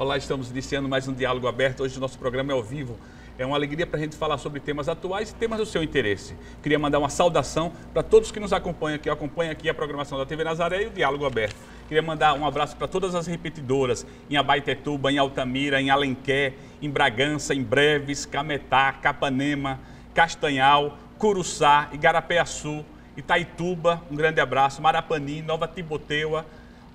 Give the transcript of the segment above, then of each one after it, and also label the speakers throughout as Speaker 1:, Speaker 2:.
Speaker 1: Olá, estamos iniciando mais um diálogo aberto. Hoje o nosso programa é ao vivo. É uma alegria para a gente falar sobre temas atuais e temas do seu interesse. Queria mandar uma saudação para todos que nos acompanham aqui, acompanham aqui a programação da TV Nazaré e o Diálogo Aberto. Queria mandar um abraço para todas as repetidoras em Abaitetuba, em Altamira, em Alenquer, em Bragança, em Breves, Cametá, Capanema, Castanhal, Curuçá, Igarapé-Açu, Itaituba, um grande abraço, Marapani, Nova Tiboteua,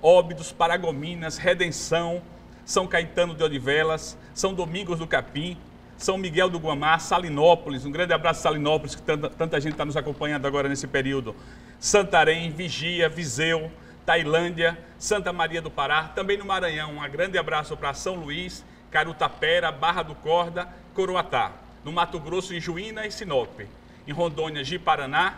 Speaker 1: Óbidos, Paragominas, Redenção, São Caetano de Odivelas, São Domingos do Capim, São Miguel do Guamá, Salinópolis, um grande abraço Salinópolis, que tanta, tanta gente está nos acompanhando agora nesse período, Santarém, Vigia, Viseu, Tailândia, Santa Maria do Pará, também no Maranhão, um grande abraço para São Luís, Carutapera, Barra do Corda, Coroatá, no Mato Grosso, em Juína e Sinop, em Rondônia, Ji-Paraná,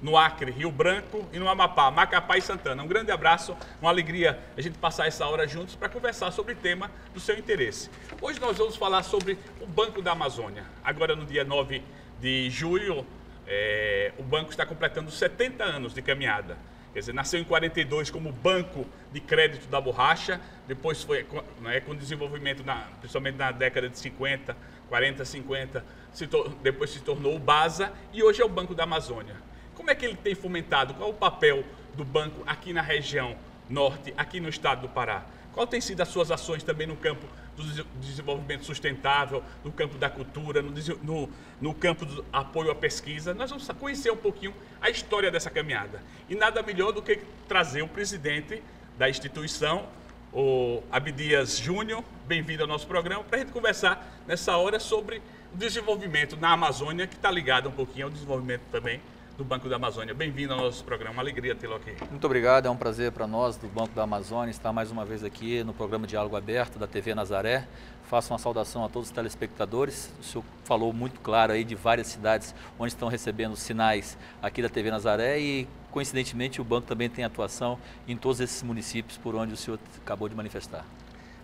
Speaker 1: no Acre, Rio Branco e no Amapá, Macapá e Santana. Um grande abraço, uma alegria a gente passar essa hora juntos para conversar sobre o tema do seu interesse. Hoje nós vamos falar sobre o Banco da Amazônia. Agora no dia 9 de julho, é, o banco está completando 70 anos de caminhada. Quer dizer, nasceu em 42 como Banco de Crédito da Borracha, depois foi né, com desenvolvimento, na, principalmente na década de 50, 40, 50, se depois se tornou o BASA e hoje é o Banco da Amazônia. Como é que ele tem fomentado? Qual o papel do banco aqui na região norte, aqui no estado do Pará? Qual tem sido as suas ações também no campo do desenvolvimento sustentável, no campo da cultura, no, no, no, campo do apoio à pesquisa? Nós vamos conhecer um pouquinho a história dessa caminhada. E nada melhor do que trazer o presidente da instituição, o Abdias Júnior, bem-vindo ao nosso programa, para a gente conversar nessa hora sobre o desenvolvimento na Amazônia, que está ligado um pouquinho ao desenvolvimento também do Banco da Amazônia. Bem-vindo ao nosso programa, uma alegria tê-lo aqui.
Speaker 2: Muito obrigado, é um prazer para nós do Banco da Amazônia estar mais uma vez aqui no programa Diálogo Aberto da TV Nazaré. Faço uma saudação a todos os telespectadores. O senhor falou muito claro aí de várias cidades onde estão recebendo sinais aqui da TV Nazaré e coincidentemente o banco também tem atuação em todos esses municípios por onde o senhor acabou de manifestar.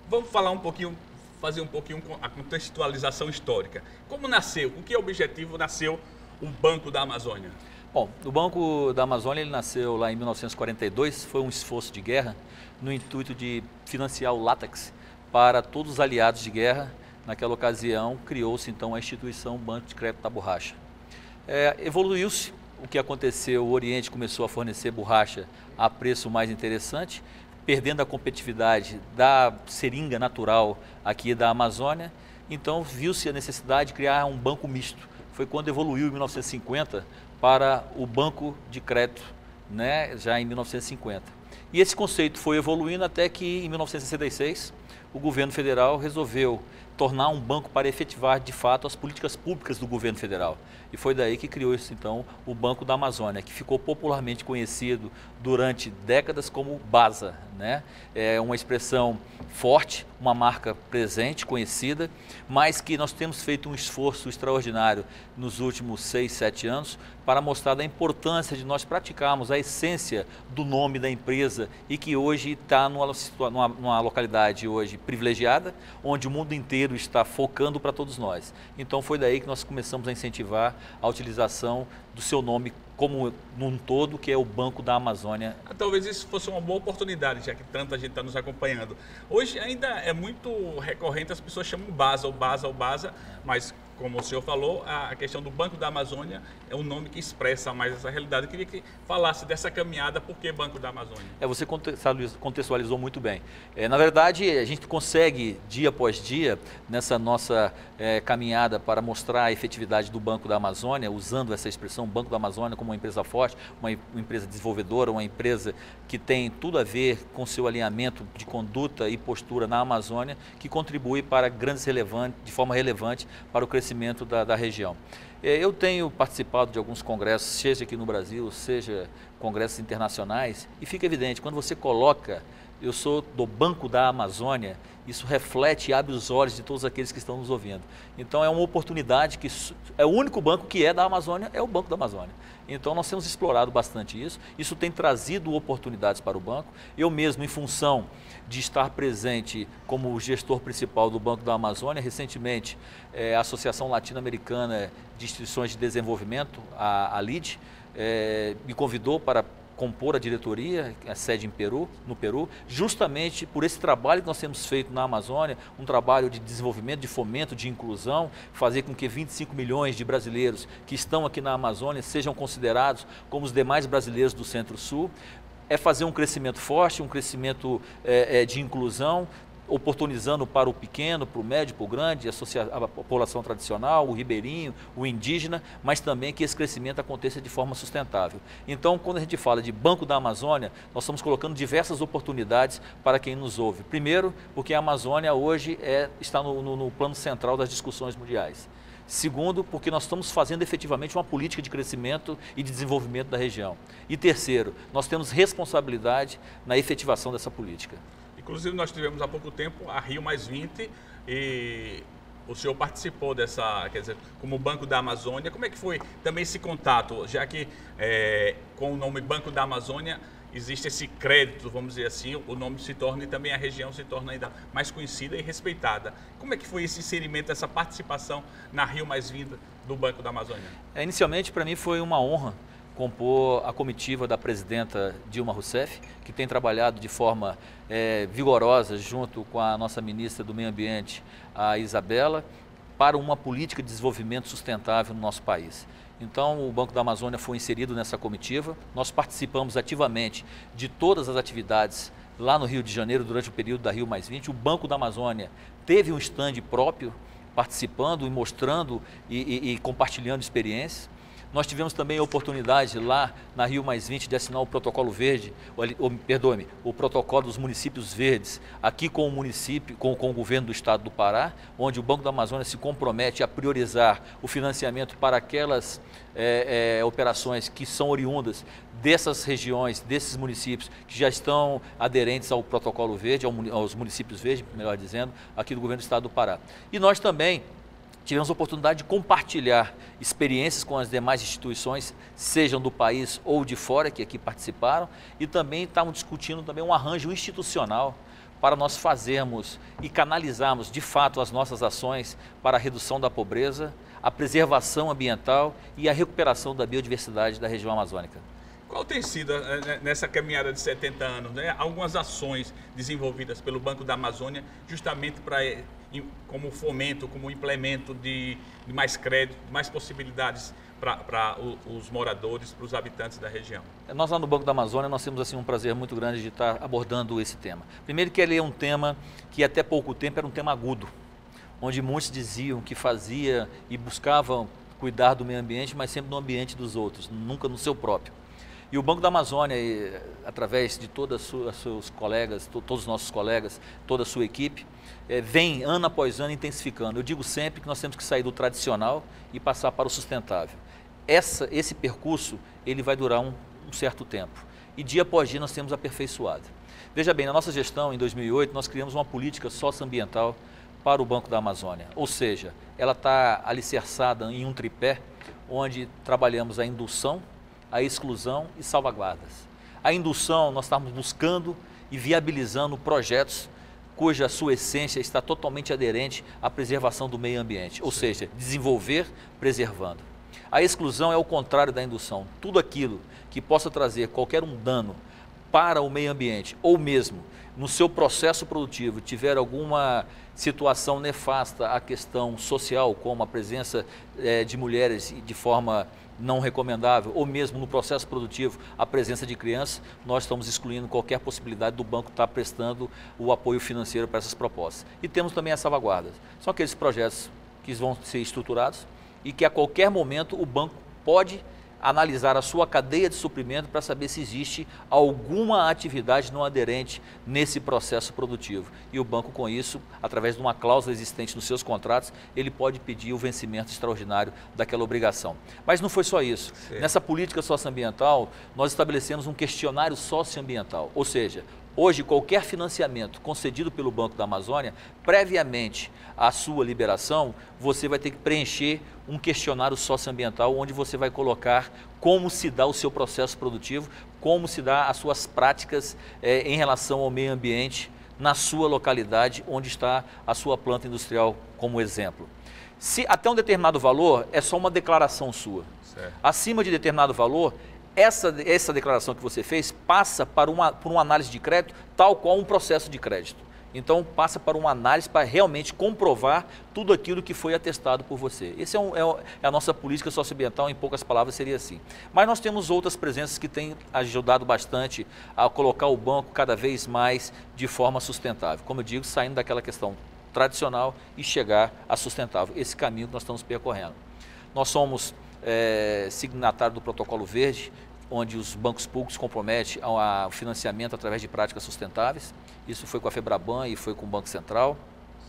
Speaker 1: Vamos falar um pouquinho fazer um pouquinho a contextualização histórica. Como nasceu? Com que objetivo nasceu o Banco da Amazônia?
Speaker 2: Bom, o Banco da Amazônia ele nasceu lá em 1942, foi um esforço de guerra no intuito de financiar o látex para todos os aliados de guerra. Naquela ocasião, criou-se então a instituição Banco de Crédito da Borracha. É, Evoluiu-se o que aconteceu, o Oriente começou a fornecer borracha a preço mais interessante, perdendo a competitividade da seringa natural aqui da Amazônia. Então, viu-se a necessidade de criar um banco misto. Foi quando evoluiu em 1950 para o banco de crédito, né, já em 1950. E esse conceito foi evoluindo até que em 1966 o governo federal resolveu tornar um banco para efetivar de fato as políticas públicas do governo federal. E foi daí que criou-se então o Banco da Amazônia, que ficou popularmente conhecido durante décadas como BASA. Né? É uma expressão forte, uma marca presente, conhecida, mas que nós temos feito um esforço extraordinário nos últimos seis, sete anos para mostrar a importância de nós praticarmos a essência do nome da empresa e que hoje está numa, numa, numa localidade hoje privilegiada, onde o mundo inteiro está focando para todos nós. Então foi daí que nós começamos a incentivar a utilização do seu nome como num todo, que é o Banco da Amazônia.
Speaker 1: Ah, talvez isso fosse uma boa oportunidade, já que tanta gente está nos acompanhando. Hoje ainda é muito recorrente, as pessoas chamam BASA, o BASA, o BASA, mas como o senhor falou, a questão do Banco da Amazônia é um nome que expressa mais essa realidade. Eu queria que falasse dessa caminhada, por que Banco da Amazônia?
Speaker 2: É, você contextualizou muito bem. É, na verdade, a gente consegue, dia após dia, nessa nossa é, caminhada para mostrar a efetividade do Banco da Amazônia, usando essa expressão Banco da Amazônia como uma empresa forte, uma, uma empresa desenvolvedora, uma empresa que tem tudo a ver com seu alinhamento de conduta e postura na Amazônia, que contribui para grandes relevantes, de forma relevante para o crescimento crescimento da, da região. É, eu tenho participado de alguns congressos, seja aqui no Brasil, seja congressos internacionais, e fica evidente, quando você coloca, eu sou do Banco da Amazônia, isso reflete e abre os olhos de todos aqueles que estão nos ouvindo. Então é uma oportunidade que é o único banco que é da Amazônia, é o Banco da Amazônia. Então nós temos explorado bastante isso, isso tem trazido oportunidades para o banco. Eu mesmo, em função de estar presente como gestor principal do Banco da Amazônia. Recentemente, é, a Associação Latino-Americana de Instituições de Desenvolvimento, a, a LID, é, me convidou para compor a diretoria, a sede em Peru, no Peru, justamente por esse trabalho que nós temos feito na Amazônia, um trabalho de desenvolvimento, de fomento, de inclusão, fazer com que 25 milhões de brasileiros que estão aqui na Amazônia sejam considerados como os demais brasileiros do Centro-Sul, é fazer um crescimento forte, um crescimento é, é, de inclusão, oportunizando para o pequeno, para o médio, para o grande, a, população tradicional, o ribeirinho, o indígena, mas também que esse crescimento aconteça de forma sustentável. Então, quando a gente fala de Banco da Amazônia, nós estamos colocando diversas oportunidades para quem nos ouve. Primeiro, porque a Amazônia hoje é, está no, no, no plano central das discussões mundiais. Segundo, porque nós estamos fazendo efetivamente uma política de crescimento e de desenvolvimento da região. E terceiro, nós temos responsabilidade na efetivação dessa política.
Speaker 1: Inclusive, nós tivemos há pouco tempo a Rio Mais 20 e o senhor participou dessa, quer dizer, como Banco da Amazônia. Como é que foi também esse contato, já que é, com o nome Banco da Amazônia existe esse crédito, vamos dizer assim, o nome se torna e também a região se torna ainda mais conhecida e respeitada. Como é que foi esse inserimento, essa participação na Rio Mais Vinda do Banco da Amazônia?
Speaker 2: É, inicialmente, para mim, foi uma honra compor a comitiva da presidenta Dilma Rousseff, que tem trabalhado de forma é, vigorosa junto com a nossa ministra do Meio Ambiente, a Isabela, para uma política de desenvolvimento sustentável no nosso país. Então, o Banco da Amazônia foi inserido nessa comitiva. Nós participamos ativamente de todas as atividades lá no Rio de Janeiro durante o período da Rio Mais 20. O Banco da Amazônia teve um stand próprio, participando e mostrando e, e, e compartilhando experiências. Nós tivemos também a oportunidade lá na Rio Mais 20 de assinar o protocolo verde, ou, perdoe-me, o protocolo dos municípios verdes, aqui com o município, com, com o governo do estado do Pará, onde o Banco da Amazônia se compromete a priorizar o financiamento para aquelas é, é, operações que são oriundas dessas regiões, desses municípios que já estão aderentes ao protocolo verde, aos municípios verdes, melhor dizendo, aqui do governo do estado do Pará. E nós também tivemos a oportunidade de compartilhar experiências com as demais instituições, sejam do país ou de fora, que aqui participaram, e também estávamos discutindo também um arranjo institucional para nós fazermos e canalizarmos de fato as nossas ações para a redução da pobreza, a preservação ambiental e a recuperação da biodiversidade da região amazônica.
Speaker 1: Qual tem sido, eh, né, nessa caminhada de 70 anos, né, algumas ações desenvolvidas pelo Banco da Amazônia justamente para como fomento, como implemento de, de mais crédito, mais possibilidades para os moradores, para os habitantes da região?
Speaker 2: Nós lá no Banco da Amazônia nós temos assim um prazer muito grande de estar abordando esse tema. Primeiro que ele é um tema que até pouco tempo era um tema agudo, onde muitos diziam que fazia e buscavam cuidar do meio ambiente, mas sempre no ambiente dos outros, nunca no seu próprio. E o Banco da Amazônia, através de todos os seus colegas, todos os nossos colegas, toda a sua equipe, é, vem ano após ano intensificando. Eu digo sempre que nós temos que sair do tradicional e passar para o sustentável. Essa, esse percurso ele vai durar um, um certo tempo. E dia após dia nós temos aperfeiçoado. Veja bem, na nossa gestão, em 2008, nós criamos uma política socioambiental para o Banco da Amazônia. Ou seja, ela está alicerçada em um tripé, onde trabalhamos a indução, a exclusão e salvaguardas. A indução, nós estamos buscando e viabilizando projetos cuja sua essência está totalmente aderente à preservação do meio ambiente, ou Sim. seja, desenvolver preservando. A exclusão é o contrário da indução. Tudo aquilo que possa trazer qualquer um dano para o meio ambiente ou mesmo no seu processo produtivo tiver alguma situação nefasta à questão social, como a presença é, de mulheres de forma não recomendável, ou mesmo no processo produtivo a presença de crianças, nós estamos excluindo qualquer possibilidade do banco estar prestando o apoio financeiro para essas propostas. E temos também as salvaguardas. São aqueles projetos que vão ser estruturados e que a qualquer momento o banco pode analisar a sua cadeia de suprimento para saber se existe alguma atividade não aderente nesse processo produtivo. E o banco, com isso, através de uma cláusula existente nos seus contratos, ele pode pedir o vencimento extraordinário daquela obrigação. Mas não foi só isso. Sim. Nessa política socioambiental, nós estabelecemos um questionário socioambiental, ou seja, Hoje, qualquer financiamento concedido pelo Banco da Amazônia, previamente à sua liberação, você vai ter que preencher um questionário socioambiental onde você vai colocar como se dá o seu processo produtivo, como se dá as suas práticas é, em relação ao meio ambiente na sua localidade, onde está a sua planta industrial, como exemplo. Se até um determinado valor é só uma declaração sua. Certo. Acima de determinado valor, essa, essa declaração que você fez passa para uma, por uma análise de crédito tal qual um processo de crédito. Então passa para uma análise para realmente comprovar tudo aquilo que foi atestado por você. Essa é, um, é, é, a nossa política socioambiental, em poucas palavras seria assim. Mas nós temos outras presenças que têm ajudado bastante a colocar o banco cada vez mais de forma sustentável. Como eu digo, saindo daquela questão tradicional e chegar a sustentável. Esse caminho que nós estamos percorrendo. Nós somos é, signatário do Protocolo Verde, onde os bancos públicos comprometem ao financiamento através de práticas sustentáveis. Isso foi com a Febraban e foi com o Banco Central.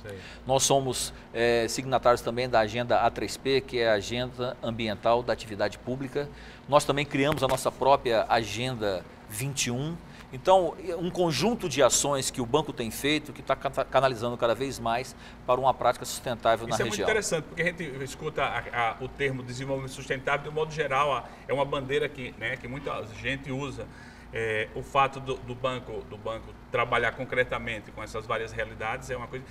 Speaker 2: Sei. Nós somos é, signatários também da Agenda A3P, que é a Agenda Ambiental da Atividade Pública. Nós também criamos a nossa própria Agenda 21, então, um conjunto de ações que o banco tem feito que está canalizando cada vez mais para uma prática sustentável
Speaker 1: Isso
Speaker 2: na
Speaker 1: região.
Speaker 2: Isso é
Speaker 1: muito interessante, porque a gente escuta a, a, o termo desenvolvimento sustentável, de um modo geral, a, é uma bandeira que, né, que muita gente usa. É, o fato do, do, banco, do banco trabalhar concretamente com essas várias realidades é uma coisa.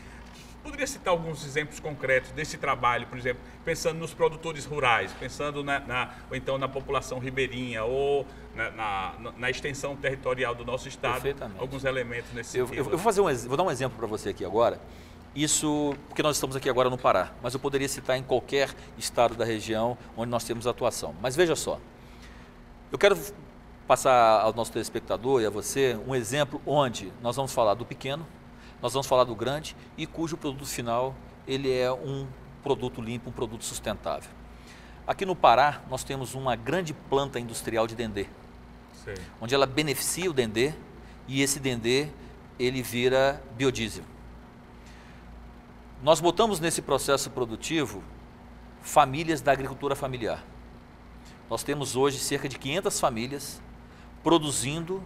Speaker 1: Poderia citar alguns exemplos concretos desse trabalho, por exemplo, pensando nos produtores rurais, pensando na, na ou então na população ribeirinha ou na, na, na, extensão territorial do nosso estado, alguns elementos nesse
Speaker 2: eu,
Speaker 1: sentido.
Speaker 2: Eu, eu vou, fazer um, vou dar um exemplo para você aqui agora. Isso porque nós estamos aqui agora no Pará, mas eu poderia citar em qualquer estado da região onde nós temos atuação. Mas veja só, eu quero passar ao nosso telespectador e a você um exemplo onde nós vamos falar do pequeno, nós vamos falar do grande e cujo produto final ele é um produto limpo, um produto sustentável. Aqui no Pará, nós temos uma grande planta industrial de dendê, Sim. onde ela beneficia o dendê e esse dendê ele vira biodiesel. Nós botamos nesse processo produtivo famílias da agricultura familiar. Nós temos hoje cerca de 500 famílias produzindo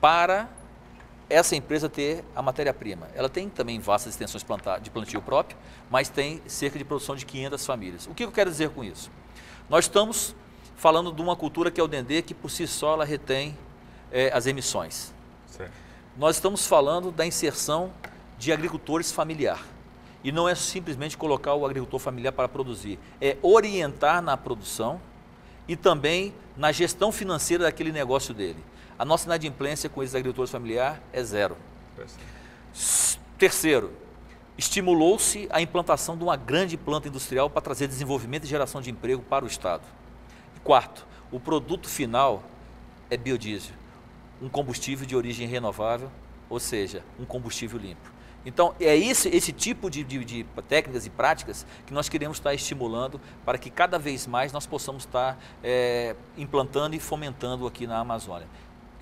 Speaker 2: para essa empresa ter a matéria-prima. Ela tem também vastas extensões de plantio próprio, mas tem cerca de produção de 500 famílias. O que eu quero dizer com isso? Nós estamos falando de uma cultura que é o dendê, que por si só ela retém é, as emissões. Certo. Nós estamos falando da inserção de agricultores familiar. E não é simplesmente colocar o agricultor familiar para produzir, é orientar na produção e também na gestão financeira daquele negócio dele. A nossa inadimplência com esses agricultores familiares é zero. Terceiro, estimulou-se a implantação de uma grande planta industrial para trazer desenvolvimento e geração de emprego para o Estado. Quarto, o produto final é biodiesel, um combustível de origem renovável, ou seja, um combustível limpo. Então, é esse, esse tipo de, de, de, técnicas e práticas que nós queremos estar estimulando para que cada vez mais nós possamos estar é, implantando e fomentando aqui na Amazônia.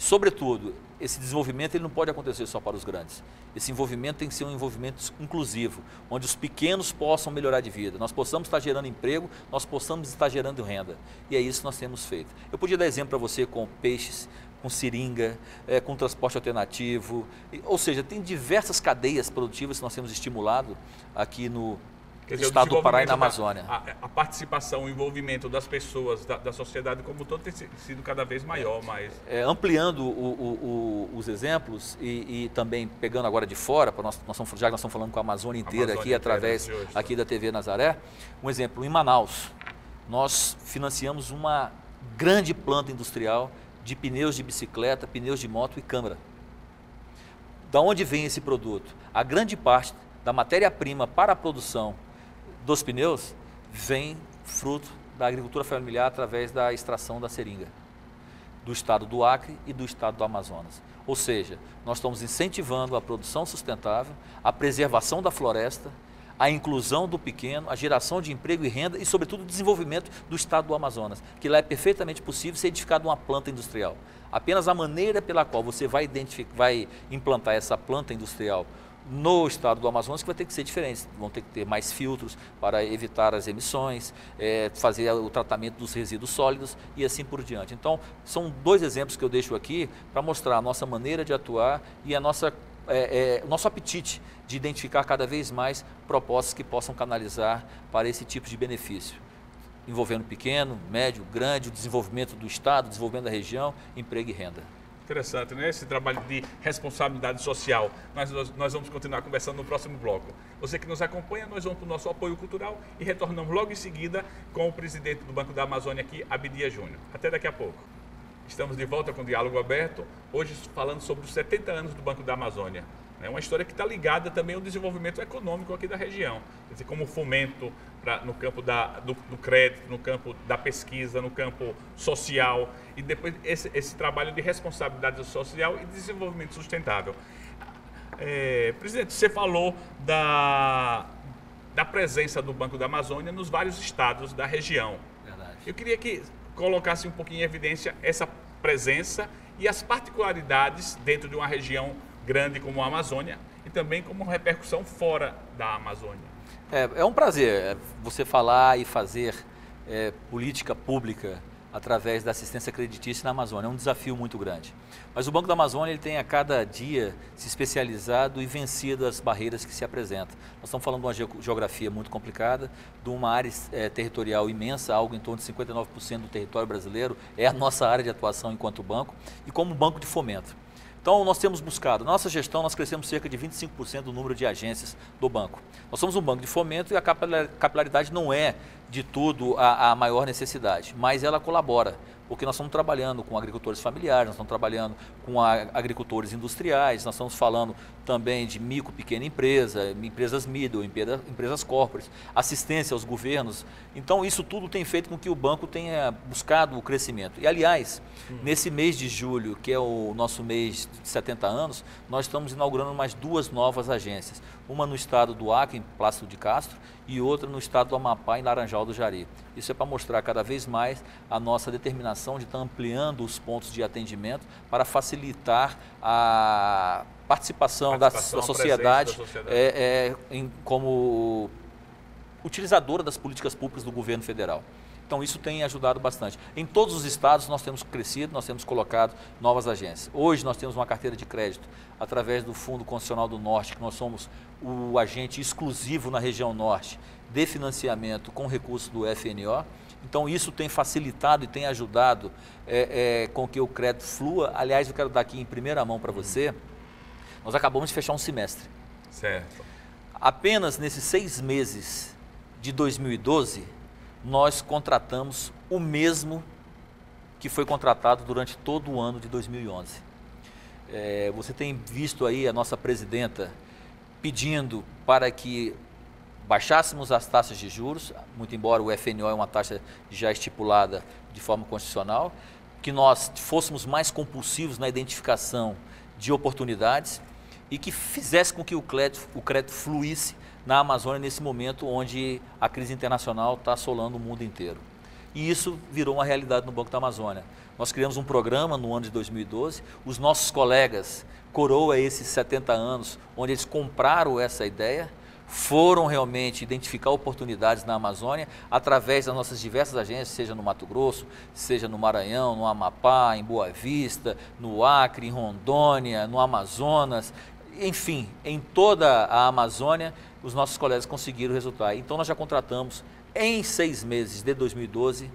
Speaker 2: Sobretudo, esse desenvolvimento ele não pode acontecer só para os grandes. Esse envolvimento tem que ser um envolvimento inclusivo, onde os pequenos possam melhorar de vida, nós possamos estar gerando emprego, nós possamos estar gerando renda. E é isso que nós temos feito. Eu podia dar exemplo para você com peixes, com seringa, é, com transporte alternativo, ou seja, tem diversas cadeias produtivas que nós temos estimulado aqui no, dizer, estado do Pará e na Amazônia.
Speaker 1: A, a, participação, o envolvimento das pessoas, da, da, sociedade como um todo tem sido cada vez maior. Mas...
Speaker 2: É, ampliando o, o, o, os exemplos e, e, também pegando agora de fora, nós, nós estamos, já que nós estamos falando com a Amazônia inteira Amazônia aqui, inteira através hoje, aqui da TV Nazaré, um exemplo, em Manaus, nós financiamos uma grande planta industrial de pneus de bicicleta, pneus de moto e câmara. Da onde vem esse produto? A grande parte da matéria-prima para a produção dos pneus vem fruto da agricultura familiar através da extração da seringa do estado do Acre e do estado do Amazonas. Ou seja, nós estamos incentivando a produção sustentável, a preservação da floresta, a inclusão do pequeno, a geração de emprego e renda e, sobretudo, o desenvolvimento do estado do Amazonas, que lá é perfeitamente possível ser edificado uma planta industrial. Apenas a maneira pela qual você vai, vai implantar essa planta industrial no estado do Amazonas que vai ter que ser diferente. Vão ter que ter mais filtros para evitar as emissões, é, fazer o tratamento dos resíduos sólidos e assim por diante. Então, são dois exemplos que eu deixo aqui para mostrar a nossa maneira de atuar e a nossa, é, é, nosso apetite de identificar cada vez mais propostas que possam canalizar para esse tipo de benefício envolvendo pequeno, médio, grande, o desenvolvimento do Estado, desenvolvimento da região, emprego e renda.
Speaker 1: Interessante, né? Esse trabalho de responsabilidade social. Nós, nós vamos continuar conversando no próximo bloco. Você que nos acompanha, nós vamos para o nosso apoio cultural e retornamos logo em seguida com o presidente do Banco da Amazônia aqui, Abidia Júnior. Até daqui a pouco. Estamos de volta com o Diálogo Aberto, hoje falando sobre os 70 anos do Banco da Amazônia. É uma história que está ligada também ao desenvolvimento econômico aqui da região. Quer dizer, como fomento pra, no campo da, do, do, crédito, no campo da pesquisa, no campo social e depois esse, esse trabalho de responsabilidade social e desenvolvimento sustentável. É, presidente, você falou da, da presença do Banco da Amazônia nos vários estados da região. Verdade. Eu queria que colocasse um pouquinho em evidência essa presença e as particularidades dentro de uma região grande como a Amazônia e também como repercussão fora da Amazônia.
Speaker 2: É, é um prazer é, você falar e fazer é, política pública através da assistência creditícia na Amazônia. É um desafio muito grande. Mas o Banco da Amazônia ele tem a cada dia se especializado e vencido as barreiras que se apresentam. Nós estamos falando de uma geografia muito complicada, de uma área é, territorial imensa, algo em torno de 59% do território brasileiro é a nossa área de atuação enquanto banco e como banco de fomento. Então, nós temos buscado, na nossa gestão, nós crescemos cerca de 25% do número de agências do banco. Nós somos um banco de fomento e a capilaridade não é de tudo a, a maior necessidade, mas ela colabora porque nós estamos trabalhando com agricultores familiares, nós estamos trabalhando com agricultores industriais, nós estamos falando também de micro, pequena empresa, empresas middle, empresas corporates, assistência aos governos. Então, isso tudo tem feito com que o banco tenha buscado o crescimento. E, aliás, hum. nesse mês de julho, que é o nosso mês de 70 anos, nós estamos inaugurando mais duas novas agências. Uma no estado do Acre, em Plácido de Castro, e outra no estado do Amapá, em Laranjal do Jari. Isso é para mostrar cada vez mais a nossa determinação de estar ampliando os pontos de atendimento para facilitar a participação, participação da, sociedade, da sociedade. É, é, em, como utilizadora das políticas públicas do governo federal. Então isso tem ajudado bastante. Em todos os estados nós temos crescido, nós temos colocado novas agências. Hoje nós temos uma carteira de crédito através do Fundo Constitucional do Norte, que nós somos o agente exclusivo na região norte de financiamento com recursos do FNO. Então isso tem facilitado e tem ajudado é, é, com que o crédito flua. Aliás, eu quero dar aqui em primeira mão para você. Nós acabamos de fechar um semestre.
Speaker 1: Certo.
Speaker 2: Apenas nesses seis meses de 2012 nós contratamos o mesmo que foi contratado durante todo o ano de 2011. É, você tem visto aí a nossa presidenta pedindo para que baixássemos as taxas de juros, muito embora o FNO é uma taxa já estipulada de forma constitucional, que nós fôssemos mais compulsivos na identificação de oportunidades e que fizesse com que o crédito, o crédito fluísse na Amazônia nesse momento onde a crise internacional está assolando o mundo inteiro. E isso virou uma realidade no Banco da Amazônia. Nós criamos um programa no ano de 2012, os nossos colegas coroa esses 70 anos, onde eles compraram essa ideia, foram realmente identificar oportunidades na Amazônia através das nossas diversas agências, seja no Mato Grosso, seja no Maranhão, no Amapá, em Boa Vista, no Acre, em Rondônia, no Amazonas, enfim, em toda a Amazônia, os nossos colegas conseguiram resultar. Então, nós já contratamos em seis meses de 2012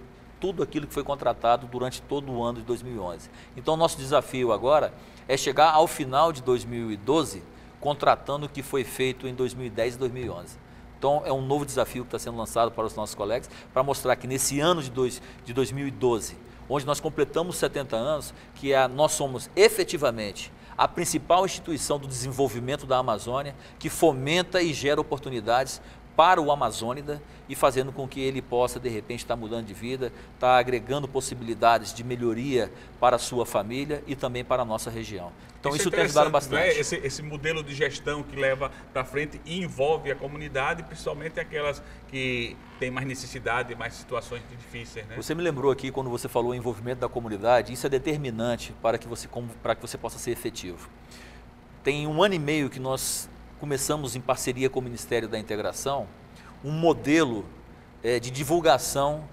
Speaker 2: tudo aquilo que foi contratado durante todo o ano de 2011. Então, nosso desafio agora é chegar ao final de 2012 contratando o que foi feito em 2010 e 2011. Então, é um novo desafio que está sendo lançado para os nossos colegas para mostrar que nesse ano de, dois, de 2012, onde nós completamos 70 anos, que é, nós somos efetivamente a principal instituição do desenvolvimento da Amazônia, que fomenta e gera oportunidades para o Amazônida e fazendo com que ele possa, de repente, estar mudando de vida, estar agregando possibilidades de melhoria para a sua família e também para a nossa região. Então isso, isso tem ajudado bastante.
Speaker 1: Né? Esse, esse, modelo de gestão que leva para frente e envolve a comunidade, principalmente aquelas que têm mais necessidade, mais situações difíceis. Né?
Speaker 2: Você me lembrou aqui quando você falou em envolvimento da comunidade, isso é determinante para que você, para que você possa ser efetivo. Tem um ano e meio que nós começamos em parceria com o Ministério da Integração um modelo é, de divulgação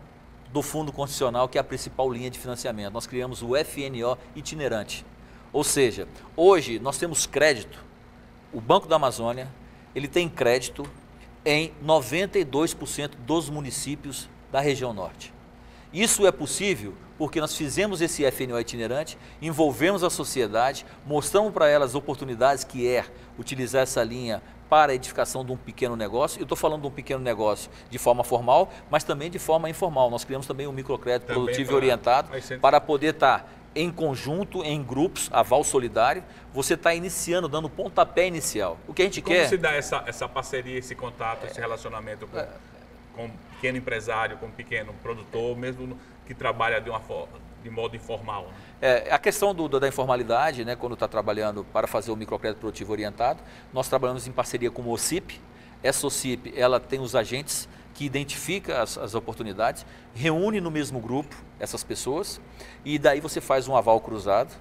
Speaker 2: do Fundo Constitucional, que é a principal linha de financiamento. Nós criamos o FNO itinerante. Ou seja, hoje nós temos crédito, o Banco da Amazônia, ele tem crédito em 92% dos municípios da região norte. Isso é possível porque nós fizemos esse FNO itinerante, envolvemos a sociedade, mostramos para elas as oportunidades que é utilizar essa linha para a edificação de um pequeno negócio. Eu estou falando de um pequeno negócio de forma formal, mas também de forma informal. Nós criamos também um microcrédito também produtivo e orientado para poder estar tá em conjunto, em grupos, aval solidário, você está iniciando, dando pontapé inicial. O que a gente
Speaker 1: Como
Speaker 2: quer...
Speaker 1: Como se dá essa, essa parceria, esse contato, esse relacionamento com, é, com pequeno empresário, com pequeno produtor, mesmo que trabalha de, uma, de modo informal? Né?
Speaker 2: É, a questão do, da informalidade, né, quando está trabalhando para fazer o microcrédito produtivo orientado, nós trabalhamos em parceria com o OCIP. Essa OCIP, ela tem os agentes que identifica as, as, oportunidades, reúne no mesmo grupo essas pessoas e daí você faz um aval cruzado,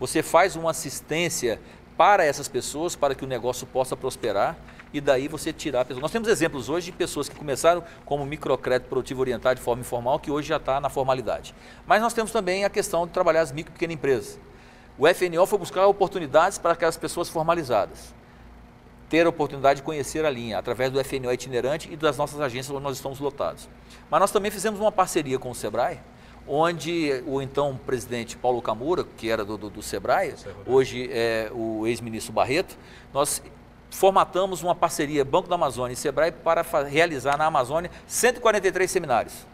Speaker 2: você faz uma assistência para essas pessoas, para que o negócio possa prosperar e daí você tirar a pessoa. Nós temos exemplos hoje de pessoas que começaram como microcrédito produtivo orientado de forma informal, que hoje já está na formalidade. Mas nós temos também a questão de trabalhar as micro e pequenas empresas. O FNO foi buscar oportunidades para aquelas pessoas formalizadas ter a oportunidade de conhecer a linha através do FNO itinerante e das nossas agências onde nós estamos lotados. Mas nós também fizemos uma parceria com o Sebrae, onde o então presidente Paulo Camura, que era do, do, do Sebrae, hoje é o ex-ministro Barreto, nós formatamos uma parceria Banco da Amazônia e Sebrae para realizar na Amazônia 143 seminários.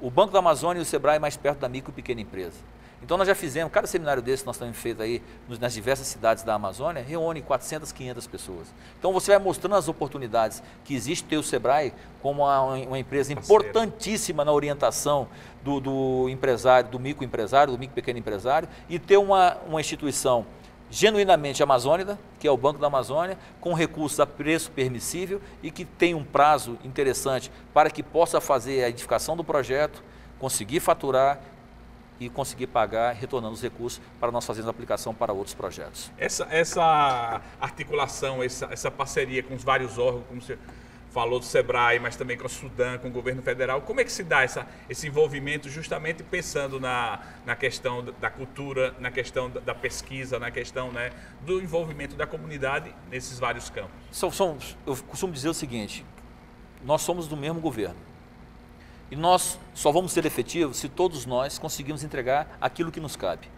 Speaker 2: O Banco da Amazônia e o Sebrae mais perto da micro e pequena empresa. Então nós já fizemos, cada seminário desse que nós estamos feito aí nas diversas cidades da Amazônia, reúne 400, 500 pessoas. Então você vai mostrando as oportunidades que existe ter o Sebrae como uma, uma empresa importantíssima na orientação do, do empresário, do microempresário, do micro pequeno empresário e ter uma, uma instituição genuinamente amazônica, que é o Banco da Amazônia, com recursos a preço permissível e que tem um prazo interessante para que possa fazer a edificação do projeto, conseguir faturar e conseguir pagar, retornando os recursos para nós fazermos aplicação para outros projetos.
Speaker 1: Essa, essa articulação, essa, essa parceria com os vários órgãos, como você falou do SEBRAE, mas também com o Sudã, com o governo federal, como é que se dá essa, esse envolvimento justamente pensando na, na questão da cultura, na questão da pesquisa, na questão né, do envolvimento da comunidade nesses vários campos?
Speaker 2: Eu costumo dizer o seguinte, nós somos do mesmo governo e nós só vamos ser efetivos se todos nós conseguimos entregar aquilo que nos cabe.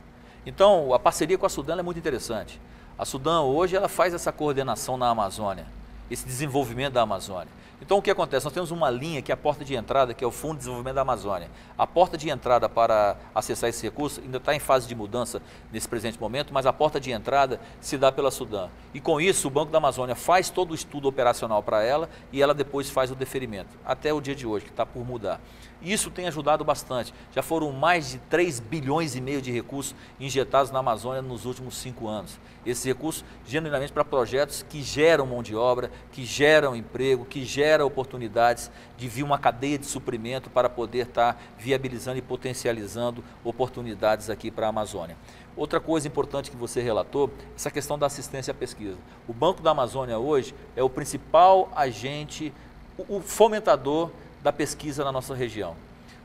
Speaker 2: Então, a parceria com a Sudã é muito interessante. A Sudã hoje ela faz essa coordenação na Amazônia, esse desenvolvimento da Amazônia. Então o que acontece? Nós temos uma linha que é a porta de entrada, que é o Fundo de Desenvolvimento da Amazônia. A porta de entrada para acessar esse recurso ainda está em fase de mudança nesse presente momento, mas a porta de entrada se dá pela Sudã. E com isso o Banco da Amazônia faz todo o estudo operacional para ela e ela depois faz o deferimento, até o dia de hoje, que está por mudar. Isso tem ajudado bastante. Já foram mais de 3 bilhões e meio de recursos injetados na Amazônia nos últimos cinco anos. Esses recursos, genuinamente, para projetos que geram mão de obra, que geram emprego, que geram oportunidades de vir uma cadeia de suprimento para poder estar viabilizando e potencializando oportunidades aqui para a Amazônia. Outra coisa importante que você relatou, essa questão da assistência à pesquisa. O Banco da Amazônia hoje é o principal agente, o fomentador da pesquisa na nossa região.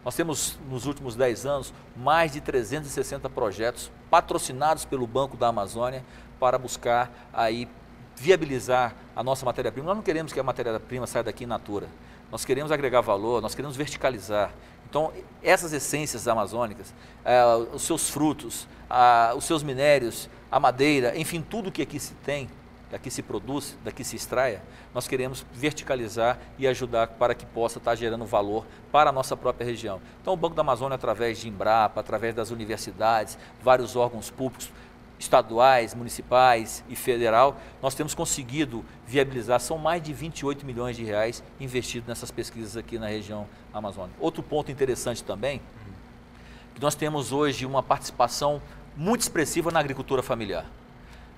Speaker 2: Nós temos, nos últimos 10 anos, mais de 360 projetos patrocinados pelo Banco da Amazônia para buscar aí viabilizar a nossa matéria-prima. Nós não queremos que a matéria-prima saia daqui in natura. Nós queremos agregar valor, nós queremos verticalizar. Então, essas essências amazônicas, eh, os seus frutos, os seus minérios, a madeira, enfim, tudo que aqui se tem, daqui se produz, daqui se extraia, nós queremos verticalizar e ajudar para que possa estar gerando valor para a nossa própria região. Então, o Banco da Amazônia, através de Embrapa, através das universidades, vários órgãos públicos, estaduais, municipais e federal, nós temos conseguido viabilizar, são mais de 28 milhões de reais investidos nessas pesquisas aqui na região amazônica. Outro ponto interessante também, que nós temos hoje uma participação muito expressiva na agricultura familiar.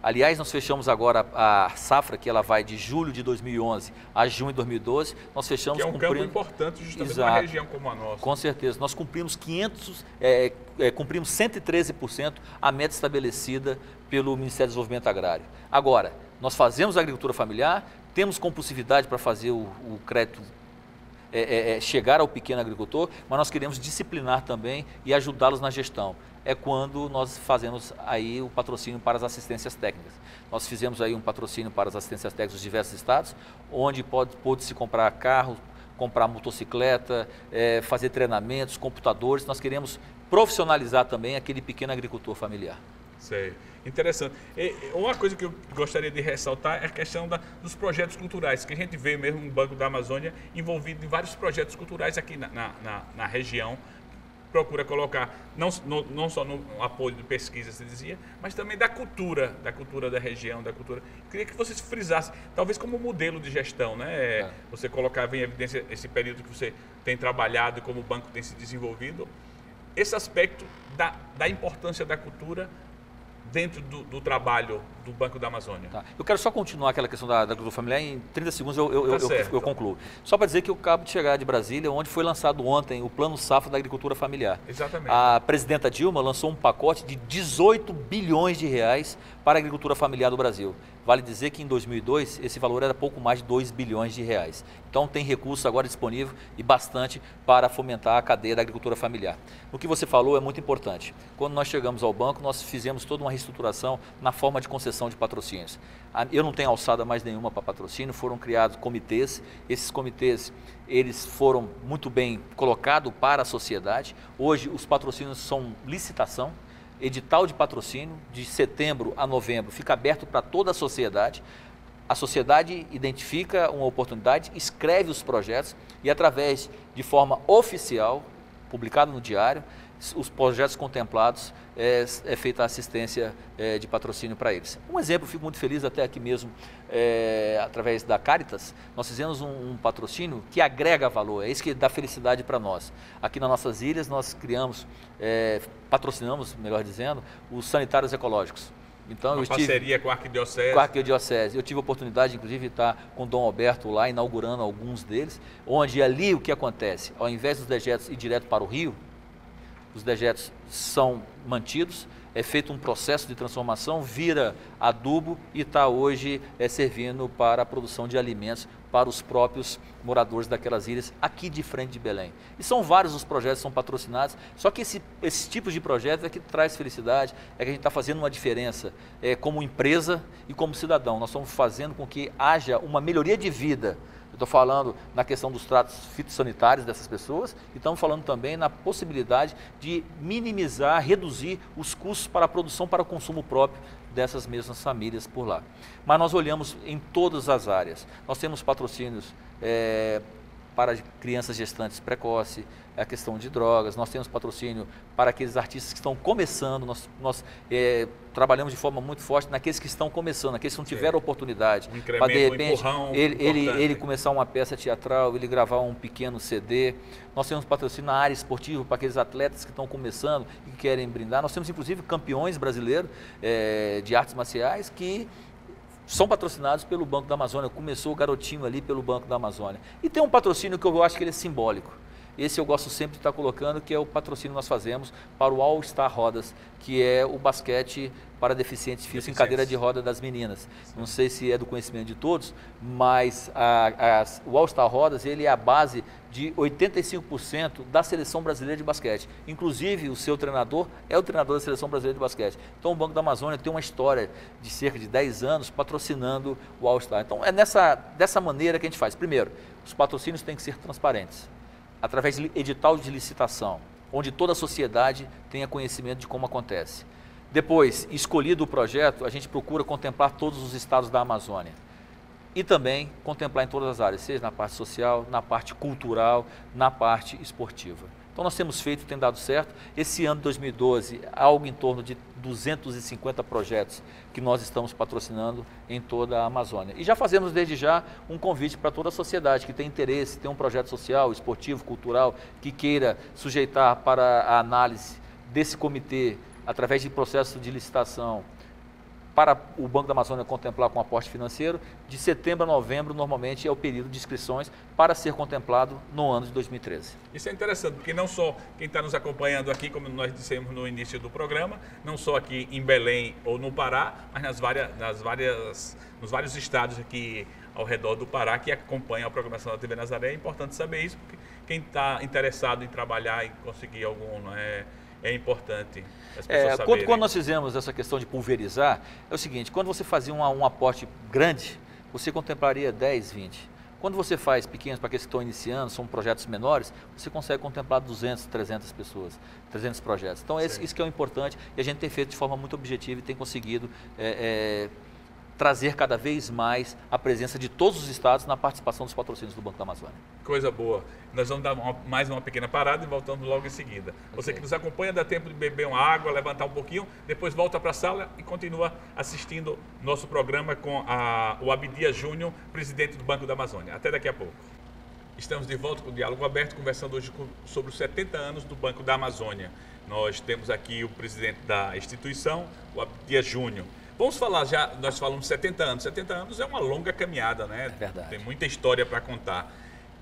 Speaker 2: Aliás, nós fechamos agora a safra, que ela vai de julho de 2011 a junho de 2012. Nós fechamos
Speaker 1: que é um
Speaker 2: cumprindo...
Speaker 1: campo importante justamente Exato. numa região como a nossa.
Speaker 2: Com certeza. Nós cumprimos 500, é, é, cumprimos 113% a meta estabelecida pelo Ministério do Desenvolvimento Agrário. Agora, nós fazemos agricultura familiar, temos compulsividade para fazer o, o crédito é, é, é, chegar ao pequeno agricultor, mas nós queremos disciplinar também e ajudá-los na gestão é quando nós fazemos aí o patrocínio para as assistências técnicas. Nós fizemos aí um patrocínio para as assistências técnicas dos diversos estados, onde pode, pode se comprar carro, comprar motocicleta, é, fazer treinamentos, computadores. Nós queremos profissionalizar também aquele pequeno agricultor familiar.
Speaker 1: Sei. Interessante. E uma coisa que eu gostaria de ressaltar é a questão da, dos projetos culturais, que a gente vê mesmo no Banco da Amazônia envolvido em vários projetos culturais aqui na, na, na região, procura colocar, não, no, não só no apoio de pesquisa, se dizia, mas também da cultura, da cultura da região, da cultura. Queria que vocês frisassem, talvez como modelo de gestão, né? É. Você colocava em evidência esse período que você tem trabalhado e como o banco tem se desenvolvido. Esse aspecto da, da importância da cultura dentro do, do, trabalho do Banco da Amazônia.
Speaker 2: Tá. Eu quero só continuar aquela questão da, da agricultura familiar, em 30 segundos eu, eu, tá eu, eu, concluo. Só para dizer que eu acabo de chegar de Brasília, onde foi lançado ontem o Plano Safra da Agricultura Familiar.
Speaker 1: Exatamente.
Speaker 2: A presidenta Dilma lançou um pacote de 18 bilhões de reais para a agricultura familiar do Brasil. Vale dizer que em 2002 esse valor era pouco mais de 2 bilhões de reais. Então tem recurso agora disponível e bastante para fomentar a cadeia da agricultura familiar. O que você falou é muito importante. Quando nós chegamos ao banco, nós fizemos toda uma reestruturação na forma de concessão de patrocínios. Eu não tenho alçada mais nenhuma para patrocínio, foram criados comitês. Esses comitês eles foram muito bem colocados para a sociedade. Hoje os patrocínios são licitação edital de patrocínio de setembro a novembro fica aberto para toda a sociedade. A sociedade identifica uma oportunidade, escreve os projetos e através de forma oficial, publicado no diário, os projetos contemplados é, é feita a assistência é, de patrocínio para eles. Um exemplo, fico muito feliz até aqui mesmo, é, através da Caritas, nós fizemos um, um, patrocínio que agrega valor, é isso que dá felicidade para nós. Aqui nas nossas ilhas nós criamos, é, patrocinamos, melhor dizendo, os sanitários ecológicos.
Speaker 1: Então, Uma eu parceria com a Arquidiocese.
Speaker 2: Com a Arquidiocese. Eu tive a oportunidade, inclusive, de estar com o Dom Alberto lá, inaugurando alguns deles, onde ali o que acontece? Ao invés dos dejetos ir direto para o rio, os dejetos são mantidos, é feito um processo de transformação, vira adubo e está hoje é, servindo para a produção de alimentos para os próprios moradores daquelas ilhas aqui de frente de Belém. E são vários os projetos que são patrocinados, só que esse, esses tipos de projetos é que traz felicidade, é que a gente está fazendo uma diferença é, como empresa e como cidadão. Nós estamos fazendo com que haja uma melhoria de vida Estou falando na questão dos tratos fitossanitários dessas pessoas e estamos falando também na possibilidade de minimizar, reduzir os custos para a produção, para o consumo próprio dessas mesmas famílias por lá. Mas nós olhamos em todas as áreas. Nós temos patrocínios é, para crianças gestantes precoce, a questão de drogas, nós temos patrocínio para aqueles artistas que estão começando, nós, nós é, trabalhamos de forma muito forte naqueles que estão começando, aqueles que não tiveram oportunidade,
Speaker 1: um para de repente
Speaker 2: um ele, ele, ele começar uma peça teatral, ele gravar um pequeno CD, nós temos patrocínio na área esportiva para aqueles atletas que estão começando e que querem brindar, nós temos inclusive campeões brasileiros é, de artes marciais que são patrocinados pelo Banco da Amazônia. Começou o garotinho ali pelo Banco da Amazônia. E tem um patrocínio que eu acho que ele é simbólico. Esse eu gosto sempre de estar colocando, que é o patrocínio que nós fazemos para o All Star Rodas, que é o basquete para deficientes físicos em cadeira de roda das meninas. Não sei se é do conhecimento de todos, mas a, a, o All Star Rodas ele é a base de 85% da seleção brasileira de basquete. Inclusive, o seu treinador é o treinador da seleção brasileira de basquete. Então, o Banco da Amazônia tem uma história de cerca de 10 anos patrocinando o All Star. Então, é nessa, dessa maneira que a gente faz. Primeiro, os patrocínios têm que ser transparentes através de edital de licitação, onde toda a sociedade tenha conhecimento de como acontece. Depois, escolhido o projeto, a gente procura contemplar todos os estados da Amazônia. E também contemplar em todas as áreas, seja na parte social, na parte cultural, na parte esportiva. Então nós temos feito, tem dado certo. Esse ano de 2012, algo em torno de 250 projetos que nós estamos patrocinando em toda a Amazônia. E já fazemos desde já um convite para toda a sociedade que tem interesse, tem um projeto social, esportivo, cultural, que queira sujeitar para a análise desse comitê através de processo de licitação para o Banco da Amazônia contemplar com aporte financeiro, de setembro a novembro, normalmente, é o período de inscrições para ser contemplado no ano de 2013.
Speaker 1: Isso é interessante, porque não só quem está nos acompanhando aqui, como nós dissemos no início do programa, não só aqui em Belém ou no Pará, mas nas várias, nas várias, nos vários estados aqui ao redor do Pará que acompanham a programação da TV Nazaré. É importante saber isso, porque quem está interessado em trabalhar e conseguir algum... É, é importante as pessoas
Speaker 2: é, quando, quando, nós fizemos essa questão de pulverizar, é o seguinte, quando você fazia um, um aporte grande, você contemplaria 10, 20. Quando você faz pequenos para aqueles que estão iniciando, são projetos menores, você consegue contemplar 200, 300 pessoas, 300 projetos. Então, esse, isso que é o importante e a gente tem feito de forma muito objetiva e tem conseguido é, é, trazer cada vez mais a presença de todos os estados na participação dos patrocínios do Banco da Amazônia.
Speaker 1: Coisa boa. Nós vamos dar uma, mais uma pequena parada e voltamos logo em seguida. Você okay. que nos acompanha, dá tempo de beber uma água, levantar um pouquinho, depois volta para a sala e continua assistindo nosso programa com a, o Abdia Júnior, presidente do Banco da Amazônia. Até daqui a pouco. Estamos de volta com o Diálogo Aberto, conversando hoje sobre os 70 anos do Banco da Amazônia. Nós temos aqui o presidente da instituição, o Abdia Júnior. Vamos falar já, nós falamos 70 anos. 70 anos é uma longa caminhada, né? É
Speaker 2: verdade.
Speaker 1: Tem muita história para contar.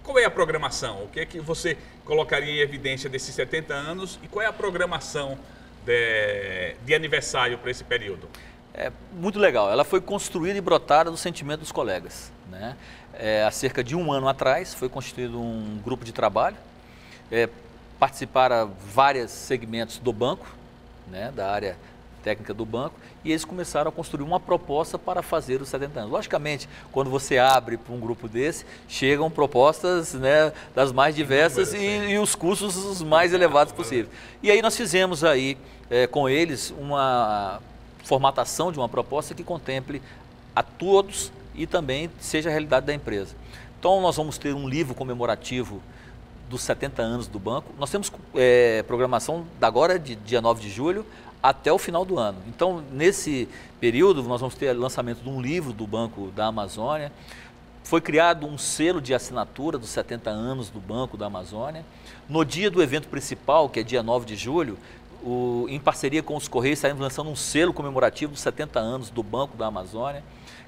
Speaker 1: Qual é a programação? O que é que você colocaria em evidência desses 70 anos e qual é a programação de, de aniversário para esse período?
Speaker 2: É muito legal. Ela foi construída e brotada do sentimento dos colegas. Né? É, há cerca de um ano atrás foi constituído um grupo de trabalho. É, participaram vários segmentos do banco, né, da área técnica do banco, e eles começaram a construir uma proposta para fazer os 70 anos. Logicamente, quando você abre para um grupo desse, chegam propostas né, das mais diversas e, e, os custos os mais elevados possíveis. E aí nós fizemos aí é, com eles uma formatação de uma proposta que contemple a todos e também seja a realidade da empresa. Então nós vamos ter um livro comemorativo dos 70 anos do banco. Nós temos é, programação da agora, de dia 9 de julho, até o final do ano. Então, nesse período, nós vamos ter lançamento de um livro do Banco da Amazônia. Foi criado um selo de assinatura dos 70 anos do Banco da Amazônia. No dia do evento principal, que é dia 9 de julho, o, em parceria com os Correios, estaremos lançando um selo comemorativo dos 70 anos do Banco da Amazônia.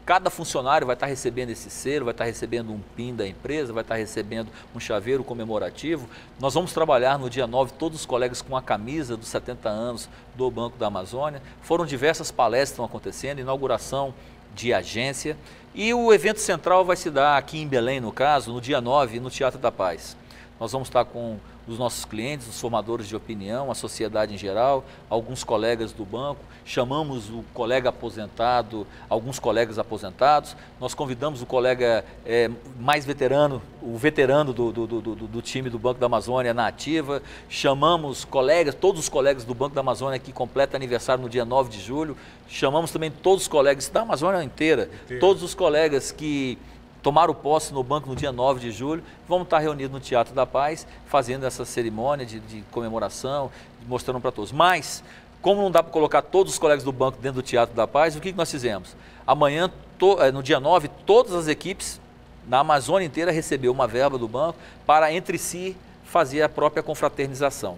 Speaker 2: Cada funcionário vai estar recebendo esse selo, vai estar recebendo um PIN da empresa, vai estar recebendo um chaveiro comemorativo. Nós vamos trabalhar no dia 9, todos os colegas com a camisa dos 70 anos do Banco da Amazônia. Foram diversas palestras que estão acontecendo, inauguração de agência. E o evento central vai se dar aqui em Belém, no caso, no dia 9, no Teatro da Paz. Nós vamos estar com os nossos clientes, os formadores de opinião, a sociedade em geral, alguns colegas do banco. Chamamos o colega aposentado, alguns colegas aposentados. Nós convidamos o colega é, mais veterano, o veterano do, do, do, do, time do Banco da Amazônia na ativa. Chamamos colegas, todos os colegas do Banco da Amazônia que completa aniversário no dia 9 de julho. Chamamos também todos os colegas da Amazônia inteira, inteira. todos os colegas que tomaram posse no banco no dia 9 de julho. Vamos estar reunidos no Teatro da Paz, fazendo essa cerimônia de, de comemoração, mostrando para todos. Mas, como não dá para colocar todos os colegas do banco dentro do Teatro da Paz, o que, que nós fizemos? Amanhã, to, eh, no dia 9, todas as equipes na Amazônia inteira recebeu uma verba do banco para entre si fazer a própria confraternização.